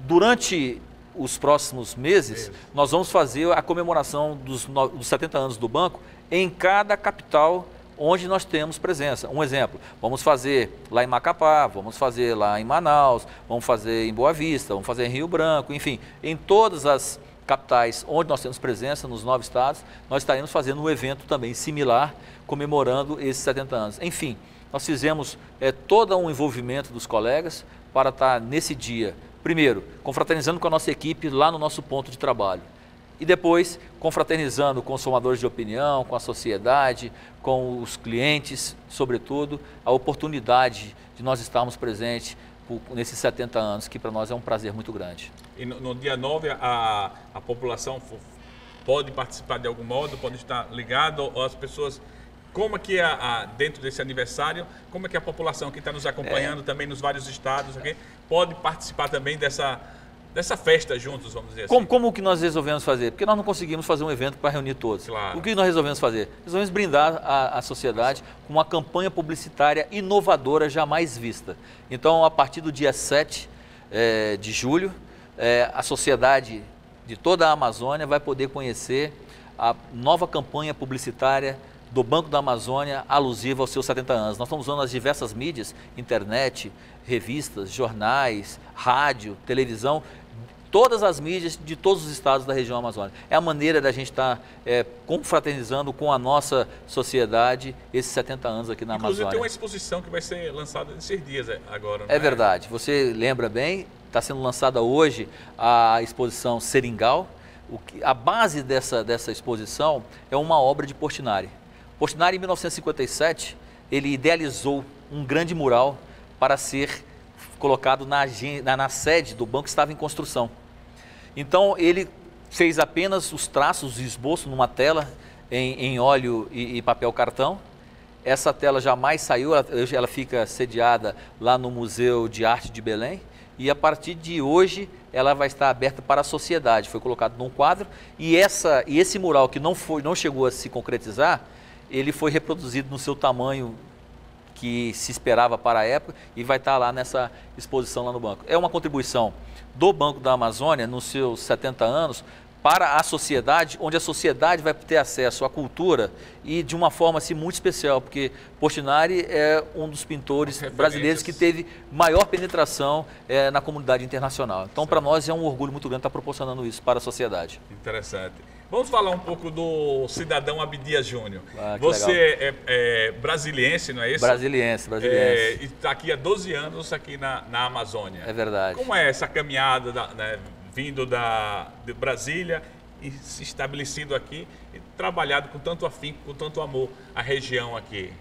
Speaker 2: Durante os próximos meses, nós vamos fazer a comemoração dos, dos 70 anos do banco em cada capital onde nós temos presença. Um exemplo, vamos fazer lá em Macapá, vamos fazer lá em Manaus, vamos fazer em Boa Vista, vamos fazer em Rio Branco, enfim, em todas as capitais onde nós temos presença, nos nove estados, nós estaremos fazendo um evento também similar, comemorando esses 70 anos. Enfim, nós fizemos é, todo um envolvimento dos colegas para estar nesse dia, primeiro, confraternizando com a nossa equipe lá no nosso ponto de trabalho e depois confraternizando com os formadores de opinião, com a sociedade, com os clientes, sobretudo, a oportunidade de nós estarmos presentes nesses 70 anos, que para nós é um prazer muito grande.
Speaker 1: E no, no dia 9, a, a população pode participar de algum modo, pode estar ligado, ou as pessoas como é que a, a, dentro desse aniversário, como é que a população que está nos acompanhando é. também nos vários estados, okay, pode participar também dessa dessa festa juntos, vamos dizer
Speaker 2: como, assim. Como que nós resolvemos fazer? Porque nós não conseguimos fazer um evento para reunir todos. Claro. O que nós resolvemos fazer? Resolvemos brindar a, a sociedade com uma campanha publicitária inovadora jamais vista. Então, a partir do dia 7 é, eh, de julho, é, a sociedade de toda a Amazônia vai poder conhecer a nova campanha publicitária do Banco da Amazônia alusiva aos seus 70 anos. Nós estamos usando as diversas mídias, internet, revistas, jornais, rádio, televisão, todas as mídias de todos os estados da região amazônica. É a maneira da gente estar tá, é, confraternizando com a nossa sociedade esses 70 anos aqui na
Speaker 1: Inclusive,
Speaker 2: Amazônia.
Speaker 1: tem uma exposição que vai ser lançada nesses dias é, agora.
Speaker 2: É, é verdade. Você lembra bem, está sendo lançada hoje a exposição Seringal. O que, a base dessa, dessa exposição é uma obra de Portinari. Portinari, em 1957, ele idealizou um grande mural para ser colocado na, na, na sede do banco que estava em construção. Então ele fez apenas os traços, o esboço numa tela em, em óleo e, e, papel cartão. Essa tela jamais saiu, ela, ela fica sediada lá no Museu de Arte de Belém e a partir de hoje ela vai estar aberta para a sociedade. Foi colocado num quadro e, essa, e esse mural que não, foi, não chegou a se concretizar, ele foi reproduzido no seu tamanho que se esperava para a época e vai estar lá nessa exposição lá no banco. É uma contribuição do Banco da Amazônia nos seus 70 anos para a sociedade, onde a sociedade vai ter acesso à cultura e de uma forma assim, muito especial, porque Portinari é um dos pintores brasileiros que teve maior penetração é, na comunidade internacional. Então, para nós é um orgulho muito grande estar proporcionando isso para a sociedade.
Speaker 1: Interessante. Vamos falar um pouco do cidadão Abdias Júnior. Ah, Você é, é, brasiliense, não é isso?
Speaker 2: Brasiliense, brasiliense. É,
Speaker 1: e está aqui há 12 anos aqui na, na Amazônia.
Speaker 2: É verdade.
Speaker 1: Como é essa caminhada da, né, vindo da, de Brasília e se estabelecido aqui e trabalhado com tanto afinco, com tanto amor a região aqui?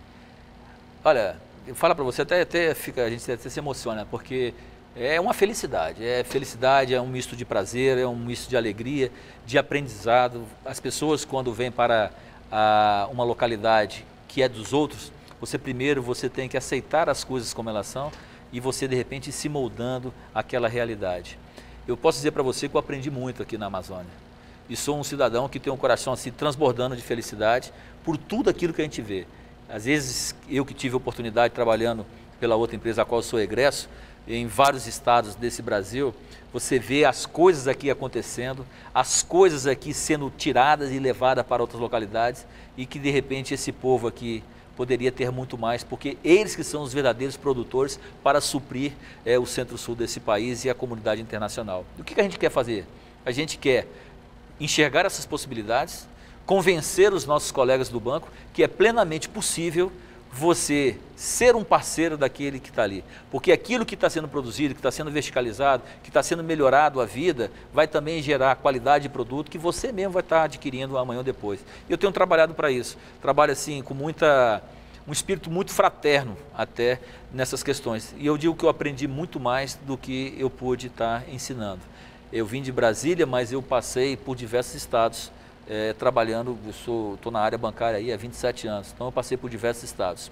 Speaker 2: Olha, fala para você, até, até fica, a gente até se emociona, porque é uma felicidade. É felicidade, é um misto de prazer, é um misto de alegria, de aprendizado. As pessoas, quando vêm para a, uma localidade que é dos outros, você primeiro você tem que aceitar as coisas como elas são e você, de repente, se moldando àquela realidade. Eu posso dizer para você que eu aprendi muito aqui na Amazônia. E sou um cidadão que tem um coração assim transbordando de felicidade por tudo aquilo que a gente vê. Às vezes, eu que tive oportunidade trabalhando pela outra empresa a qual sou egresso, em vários estados desse Brasil, você vê as coisas aqui acontecendo, as coisas aqui sendo tiradas e levadas para outras localidades e que de repente esse povo aqui poderia ter muito mais, porque eles que são os verdadeiros produtores para suprir é, o centro-sul desse país e a comunidade internacional. O que a gente quer fazer? A gente quer enxergar essas possibilidades, convencer os nossos colegas do banco que é plenamente possível você ser um parceiro daquele que está ali. Porque aquilo que está sendo produzido, que está sendo verticalizado, que está sendo melhorado a vida, vai também gerar qualidade de produto que você mesmo vai estar tá adquirindo amanhã ou depois. Eu tenho trabalhado para isso. Trabalho assim com muita um espírito muito fraterno até nessas questões. E eu digo que eu aprendi muito mais do que eu pude estar tá ensinando. Eu vim de Brasília, mas eu passei por diversos estados é, trabalhando, estou na área bancária aí há 27 anos, então eu passei por diversos estados.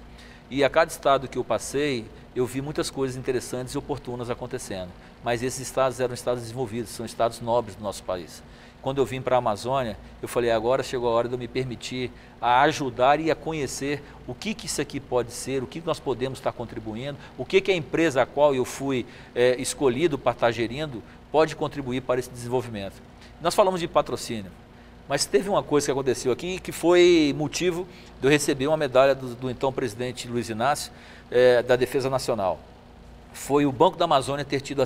Speaker 2: E a cada estado que eu passei, eu vi muitas coisas interessantes e oportunas acontecendo. Mas esses estados eram estados desenvolvidos, são estados nobres do nosso país. Quando eu vim para a Amazônia, eu falei, agora chegou a hora de eu me permitir a ajudar e a conhecer o que, que isso aqui pode ser, o que nós podemos estar contribuindo, o que, que a empresa a qual eu fui é, escolhido para estar gerindo pode contribuir para esse desenvolvimento. Nós falamos de patrocínio. Mas teve uma coisa que aconteceu aqui que foi motivo de eu receber uma medalha do, do então presidente Luiz Inácio é, da Defesa Nacional. Foi o Banco da Amazônia ter tido a,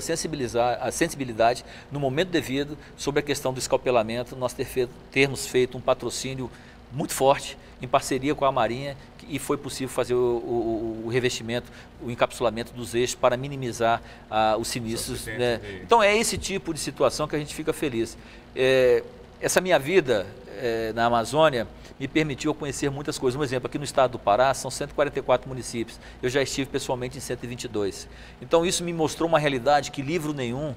Speaker 2: a sensibilidade no momento devido sobre a questão do escalpelamento, nós ter feito, termos feito um patrocínio muito forte em parceria com a Marinha e foi possível fazer o, o, o revestimento, o encapsulamento dos eixos para minimizar ah, os sinistros. Né? Então é esse tipo de situação que a gente fica feliz. É, essa minha vida é, na Amazônia me permitiu conhecer muitas coisas. Um exemplo, aqui no estado do Pará são 144 municípios. Eu já estive pessoalmente em 122. Então isso me mostrou uma realidade que livro nenhum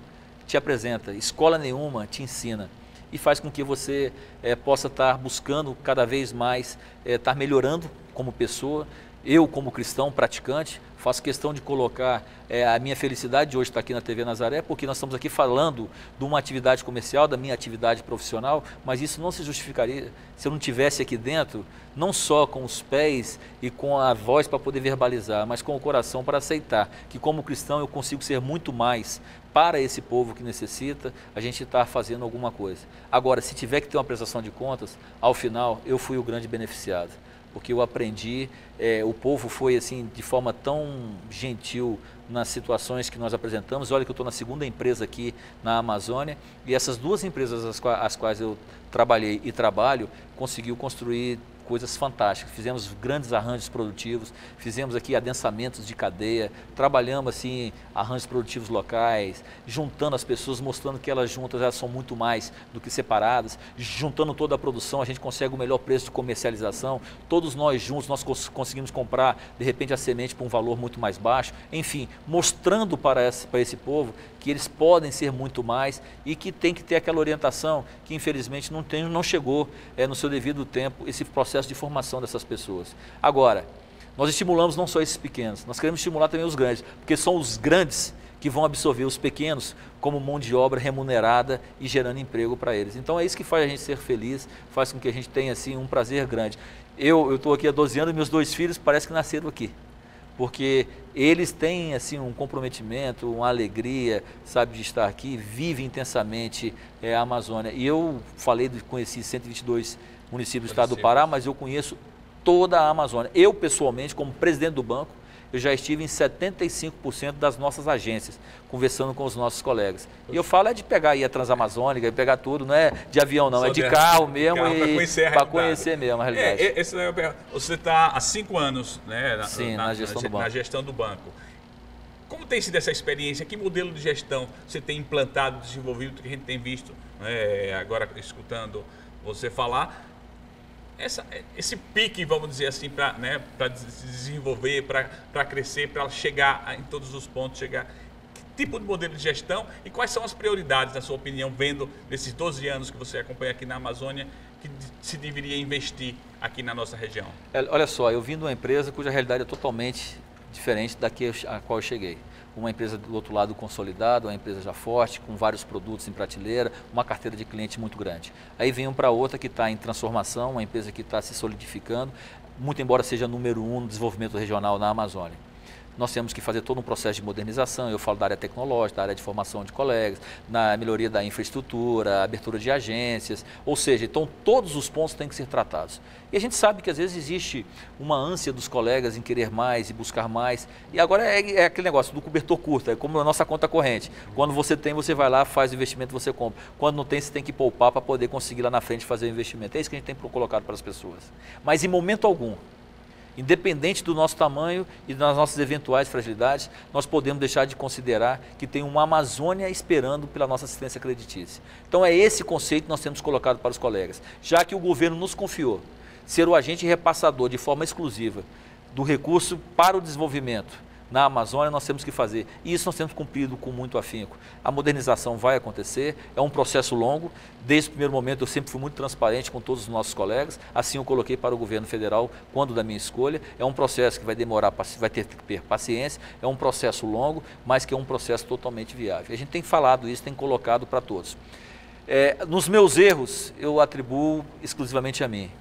Speaker 2: te apresenta, escola nenhuma te ensina e faz com que você é, possa estar buscando cada vez mais é, estar melhorando como pessoa. Eu, como cristão praticante, faço questão de colocar é, a minha felicidade de hoje estar aqui na TV Nazaré, porque nós estamos aqui falando de uma atividade comercial, da minha atividade profissional, mas isso não se justificaria se eu não tivesse aqui dentro, não só com os pés e com a voz para poder verbalizar, mas com o coração para aceitar que como cristão eu consigo ser muito mais para esse povo que necessita, a gente está fazendo alguma coisa. Agora, se tiver que ter uma prestação de contas, ao final eu fui o grande beneficiado porque eu aprendi, é, o povo foi assim de forma tão gentil nas situações que nós apresentamos. Olha que eu estou na segunda empresa aqui na Amazônia e essas duas empresas as, as quais eu trabalhei e trabalho conseguiu construir coisas fantásticas. Fizemos grandes arranjos produtivos, fizemos aqui adensamentos de cadeia, trabalhamos assim arranjos produtivos locais, juntando as pessoas, mostrando que elas juntas elas são muito mais do que separadas, juntando toda a produção, a gente consegue o melhor preço de comercialização. Todos nós juntos nós conseguimos comprar de repente a semente por um valor muito mais baixo. Enfim, mostrando para esse, para esse povo que eles podem ser muito mais e que tem que ter aquela orientação que infelizmente não, tem, não chegou é, no seu devido tempo esse processo de formação dessas pessoas. Agora, nós estimulamos não só esses pequenos, nós queremos estimular também os grandes, porque são os grandes que vão absorver os pequenos como mão de obra remunerada e gerando emprego para eles. Então é isso que faz a gente ser feliz, faz com que a gente tenha assim um prazer grande. Eu estou aqui há 12 anos, meus dois filhos parece que nasceram aqui porque eles têm assim um comprometimento, uma alegria, sabe, de estar aqui, vivem intensamente é, a Amazônia. E eu falei de conheci 122 municípios do estado do Pará, mas eu conheço toda a Amazônia. Eu pessoalmente, como presidente do banco, eu já estive em 75% das nossas agências, conversando com os nossos colegas. E eu falo é de pegar aí a Transamazônica, pegar tudo, não é de avião não, Só é de, carro mesmo carro e para conhecer mesmo a é, realidade.
Speaker 1: É, esse, você está há cinco anos né,
Speaker 2: na, Sim, na, na, gestão
Speaker 1: na, na gestão do banco. Como tem sido essa experiência? Que modelo de gestão você tem implantado, desenvolvido, que a gente tem visto né, agora escutando você falar? Essa, esse pique, vamos dizer assim, para né, se desenvolver, para crescer, para chegar em todos os pontos, chegar. Que tipo de modelo de gestão e quais são as prioridades, na sua opinião, vendo nesses 12 anos que você acompanha aqui na Amazônia, que se deveria investir aqui na nossa região?
Speaker 2: É, olha só, eu vim de uma empresa cuja realidade é totalmente diferente da que a qual eu cheguei uma empresa do outro lado consolidada, uma empresa já forte, com vários produtos em prateleira, uma carteira de cliente muito grande. Aí vem um para outra que está em transformação, uma empresa que está se solidificando, muito embora seja número um no desenvolvimento regional na Amazônia nós temos que fazer todo um processo de modernização. Eu falo da área tecnológica, da área de formação de colegas, na melhoria da infraestrutura, abertura de agências, ou seja, então todos os pontos têm que ser tratados. E a gente sabe que às vezes existe uma ânsia dos colegas em querer mais e buscar mais. E agora é, é aquele negócio do cobertor curto, é como a nossa conta corrente. Quando você tem, você vai lá, faz o investimento, você compra. Quando não tem, você tem que poupar para poder conseguir lá na frente fazer o investimento. É isso que a gente tem colocado para as pessoas. Mas em momento algum, Independente do nosso tamanho e das nossas eventuais fragilidades, nós podemos deixar de considerar que tem uma Amazônia esperando pela nossa assistência creditícia. Então é esse conceito que nós temos colocado para os colegas. Já que o governo nos confiou ser o agente repassador de forma exclusiva do recurso para o desenvolvimento na Amazônia, nós temos que fazer. E isso nós temos cumprido com muito afinco. A modernização vai acontecer, é um processo longo. Desde o primeiro momento eu sempre fui muito transparente com todos os nossos colegas, assim eu coloquei para o governo federal quando da minha escolha. É um processo que vai demorar, vai ter que ter paciência, é um processo longo, mas que é um processo totalmente viável. A gente tem falado isso, tem colocado para todos. É, nos meus erros, eu atribuo exclusivamente a mim.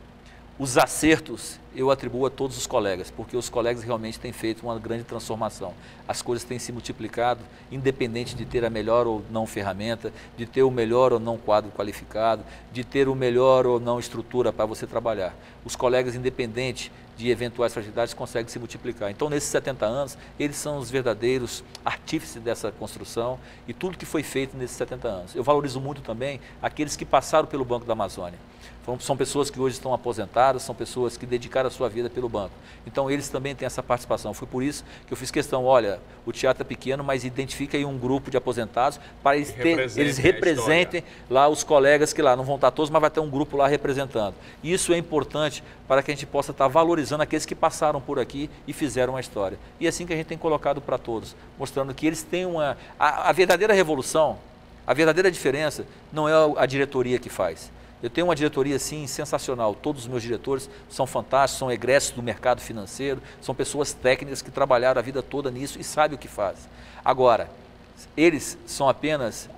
Speaker 2: Os acertos eu atribuo a todos os colegas, porque os colegas realmente têm feito uma grande transformação. As coisas têm se multiplicado, independente de ter a melhor ou não ferramenta, de ter o melhor ou não quadro qualificado, de ter o melhor ou não estrutura para você trabalhar. Os colegas, independente de eventuais fragilidades, conseguem se multiplicar. Então, nesses 70 anos, eles são os verdadeiros artífices dessa construção e tudo que foi feito nesses 70 anos. Eu valorizo muito também aqueles que passaram pelo Banco da Amazônia são pessoas que hoje estão aposentadas, são pessoas que dedicaram a sua vida pelo banco. Então eles também têm essa participação. Foi por isso que eu fiz questão, olha, o teatro é pequeno, mas identifica aí um grupo de aposentados para eles, ter, eles representem lá os colegas que lá não vão estar todos, mas vai ter um grupo lá representando. Isso é importante para que a gente possa estar valorizando aqueles que passaram por aqui e fizeram a história. E é assim que a gente tem colocado para todos, mostrando que eles têm uma... a, a verdadeira revolução, a verdadeira diferença não é a diretoria que faz eu tenho uma diretoria assim sensacional. Todos os meus diretores são fantásticos, são egressos do mercado financeiro, são pessoas técnicas que trabalharam a vida toda nisso e sabem o que fazem. Agora, eles são apenas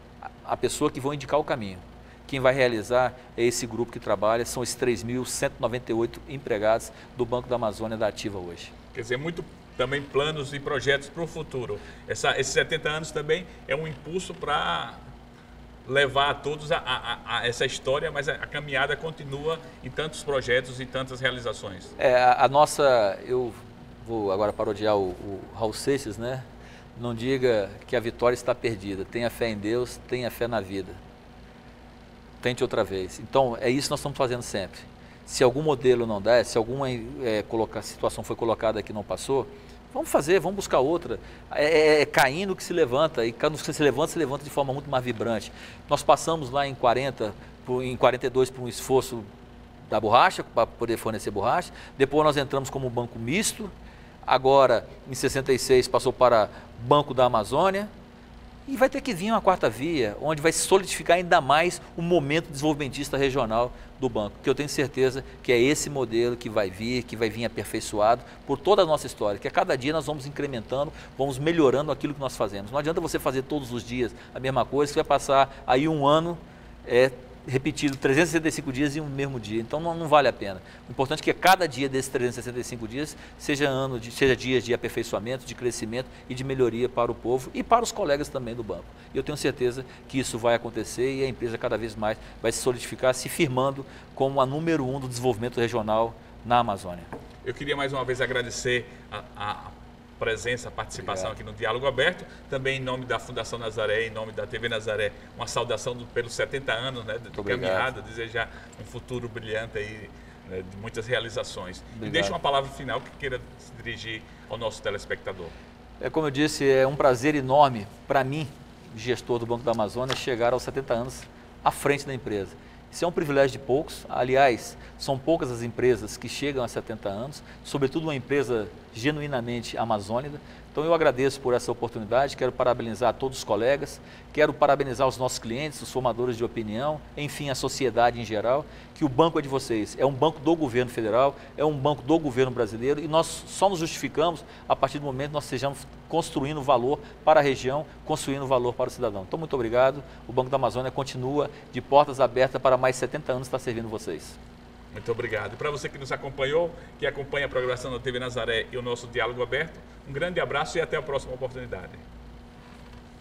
Speaker 2: a pessoa que vão indicar o caminho. Quem vai realizar é esse grupo que trabalha, são esses 3.198 empregados do Banco da Amazônia da Ativa hoje.
Speaker 1: Quer dizer, muito também planos e projetos para o futuro. Essa, esses 70 anos também é um impulso para levar a todos a, a, a, essa história, mas a, caminhada continua em tantos projetos e tantas realizações.
Speaker 2: É, a, nossa, eu vou agora parodiar o, o Raul Seixas, né? Não diga que a vitória está perdida. Tenha fé em Deus, tenha fé na vida. Tente outra vez. Então, é isso que nós estamos fazendo sempre. Se algum modelo não der, se alguma é, situação foi colocada que não passou, vamos fazer, vamos buscar outra. É, é, é caindo que se levanta, e quando você se levanta, se levanta de forma muito mais vibrante. Nós passamos lá em 40, por, em 42 por um esforço da borracha, para poder fornecer borracha. Depois nós entramos como banco misto. Agora, em 66, passou para Banco da Amazônia. E vai ter que vir uma quarta via, onde vai solidificar ainda mais o momento desenvolvimentista regional do banco, que eu tenho certeza que é esse modelo que vai vir, que vai vir aperfeiçoado por toda a nossa história, que a cada dia nós vamos incrementando, vamos melhorando aquilo que nós fazemos. Não adianta você fazer todos os dias a mesma coisa, que vai passar aí um ano é, repetido 365 dias em um mesmo dia. Então não, não, vale a pena. O importante é que cada dia desses 365 dias seja ano, de, seja dias de aperfeiçoamento, de crescimento e de melhoria para o povo e para os colegas também do banco. E eu tenho certeza que isso vai acontecer e a empresa cada vez mais vai se solidificar, se firmando como a número um do desenvolvimento regional na Amazônia.
Speaker 1: Eu queria mais uma vez agradecer a, a presença, participação Obrigado. aqui no Diálogo Aberto. Também em nome da Fundação Nazaré, em nome da TV Nazaré, uma saudação do, pelos 70 anos né, de caminhada, desejar um futuro brilhante aí, né, de muitas realizações. Obrigado. E deixa uma palavra final que queira se dirigir ao nosso telespectador.
Speaker 2: É como eu disse, é um prazer enorme para mim, gestor do Banco da Amazônia, chegar aos 70 anos à frente da empresa. Isso é um privilégio de poucos. Aliás, são poucas as empresas que chegam a 70 anos, sobretudo uma empresa genuinamente amazônica. Então eu agradeço por essa oportunidade, quero parabenizar todos os colegas, quero parabenizar os nossos clientes, os formadores de opinião, enfim, a sociedade em geral, que o banco é de vocês, é um banco do governo federal, é um banco do governo brasileiro e nós só nos justificamos a partir do momento que nós estejamos construindo valor para a região, construindo valor para o cidadão. Então, muito obrigado. O Banco da Amazônia continua de portas abertas para mais 70 anos estar servindo vocês.
Speaker 1: Muito obrigado. E para você que nos acompanhou, que acompanha a programação da TV Nazaré e o nosso diálogo aberto, um grande abraço e até a próxima oportunidade.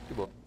Speaker 1: Que bom.